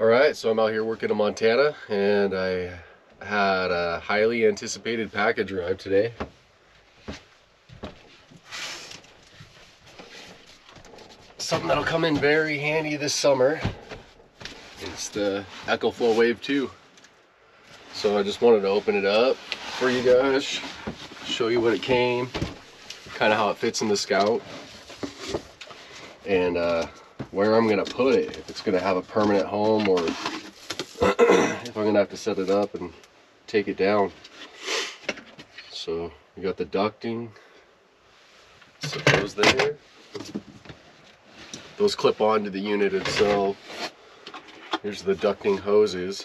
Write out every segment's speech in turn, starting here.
Alright, so I'm out here working in Montana and I had a highly anticipated package arrive today. Something that'll come in very handy this summer. It's the EcoFlow Wave 2. So I just wanted to open it up for you guys, show you what it came, kind of how it fits in the Scout, and uh, where I'm gonna put it. If it's gonna have a permanent home or if I'm gonna have to set it up and take it down. So we got the ducting. Set those there. Those clip onto the unit itself. Here's the ducting hoses.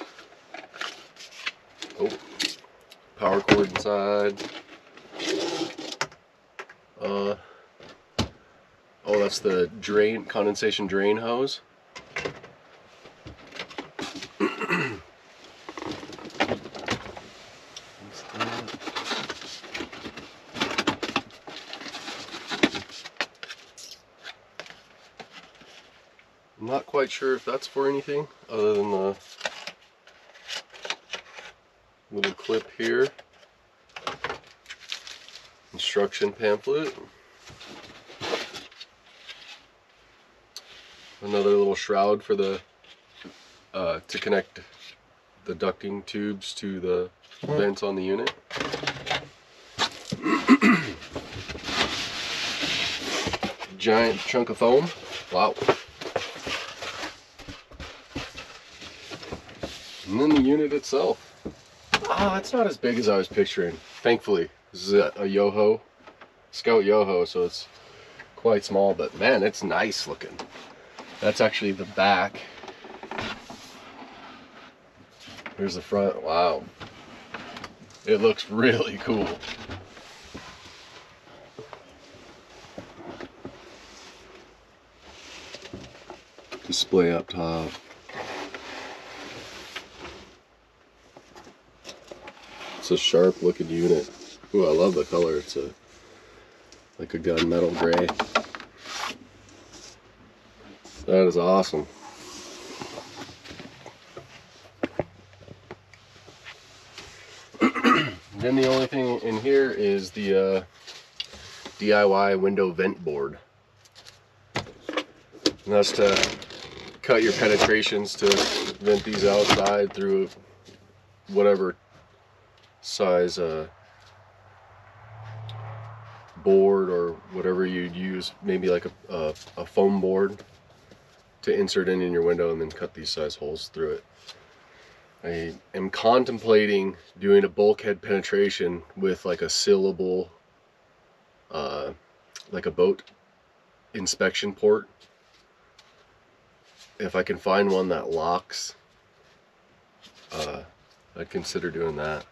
Oh, power cord inside. Uh, Oh, that's the drain, condensation drain hose. I'm not quite sure if that's for anything other than the little clip here. Instruction pamphlet. Another little shroud for the uh, to connect the ducting tubes to the vents on the unit. Giant chunk of foam. Wow. And then the unit itself. Ah, oh, it's not as big as I was picturing. Thankfully, this is a, a Yoho, Scout Yoho, so it's quite small, but man, it's nice looking. That's actually the back. Here's the front. Wow. It looks really cool. Display up top. It's a sharp looking unit. Ooh, I love the color. It's a like a gunmetal gray. That is awesome. then the only thing in here is the uh, DIY window vent board. And that's to cut your penetrations to vent these outside through whatever size uh, board or whatever you'd use, maybe like a, a, a foam board to insert in in your window and then cut these size holes through it. I am contemplating doing a bulkhead penetration with like a sealable, uh, like a boat inspection port. If I can find one that locks, uh, I'd consider doing that.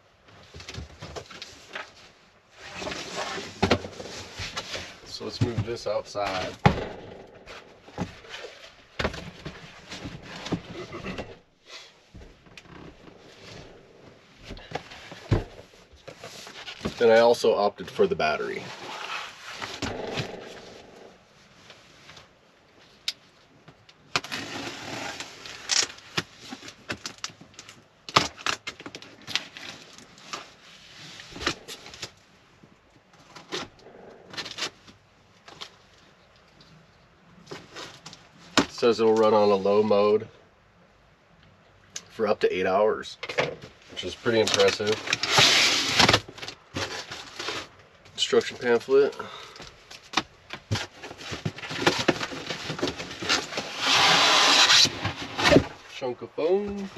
So let's move this outside. And I also opted for the battery. Says it'll run on a low mode for up to eight hours, which is pretty impressive. Instruction pamphlet. Chunk of foam.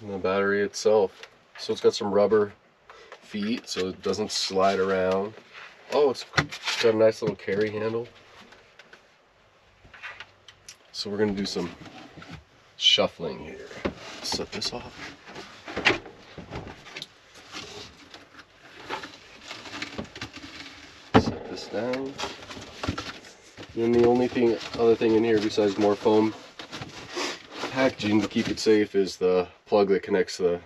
And the battery itself. So it's got some rubber feet so it doesn't slide around. Oh, it's got a nice little carry handle. So we're gonna do some shuffling here set this off. Set this down. Then the only thing, other thing in here besides more foam packaging to keep it safe is the plug that connects the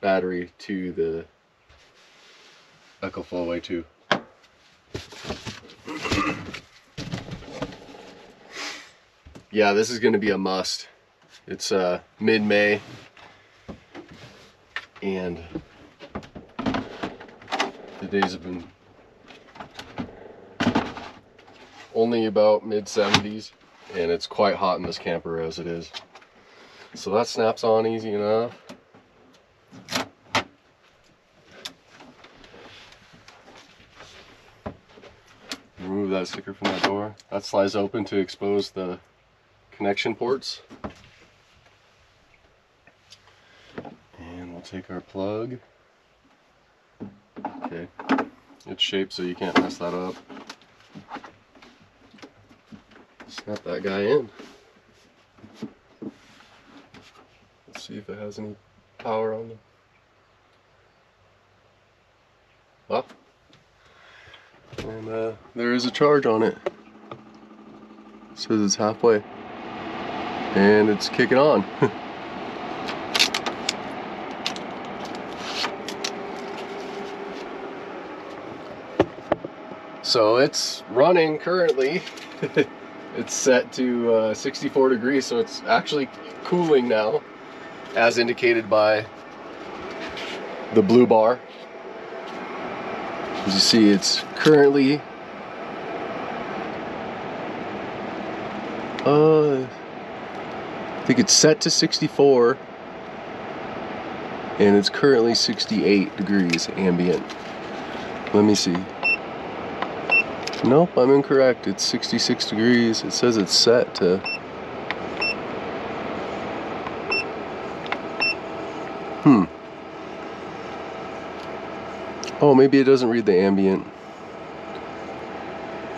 battery to the EcoFlow Wave Two. yeah, this is going to be a must. It's uh, mid-May, and the days have been only about mid 70s, and it's quite hot in this camper as it is. So that snaps on easy enough. Remove that sticker from that door. That slides open to expose the connection ports. And we'll take our plug. Okay, it's shaped so you can't mess that up. Snap that guy in. Let's see if it has any power on them. And uh, there is a charge on it. it. Says it's halfway. And it's kicking on. so it's running currently. it's set to uh, 64 degrees, so it's actually cooling now, as indicated by the blue bar. As you see, it's currently uh, I think it's set to 64 and it's currently 68 degrees ambient. Let me see. Nope, I'm incorrect. It's 66 degrees. It says it's set to... Hmm. Oh, maybe it doesn't read the ambient.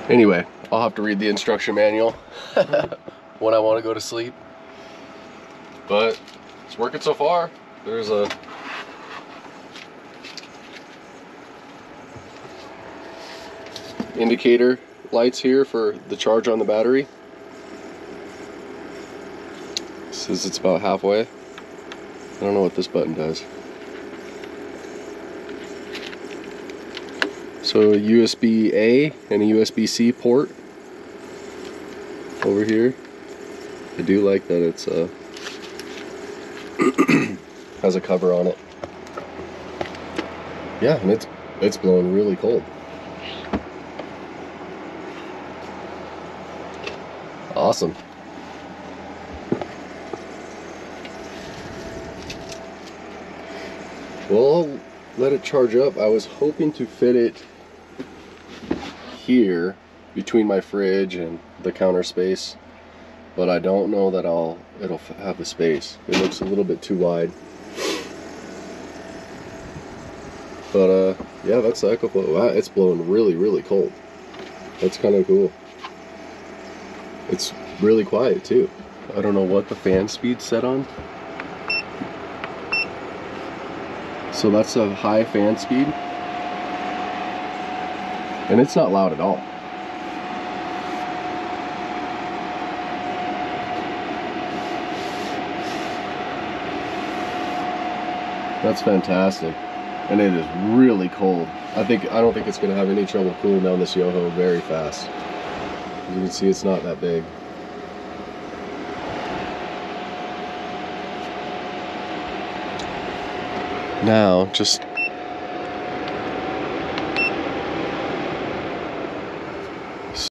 Anyway, I'll have to read the instruction manual when I want to go to sleep. But it's working so far. There's a indicator lights here for the charge on the battery. says it's about halfway. I don't know what this button does. So USB A and a USB C port over here. I do like that it's uh, has a cover on it. Yeah, and it's it's blowing really cold. Awesome. Well, I'll let it charge up. I was hoping to fit it here between my fridge and the counter space, but I don't know that I'll it'll have the space. It looks a little bit too wide. But uh, yeah, that's the EcoFlow. Wow, it's blowing really, really cold. That's kind of cool. It's really quiet too. I don't know what the fan speed set on. So that's a high fan speed. And it's not loud at all. That's fantastic. And it is really cold. I think I don't think it's gonna have any trouble cooling down this Yoho very fast. You can see, it's not that big. Now, just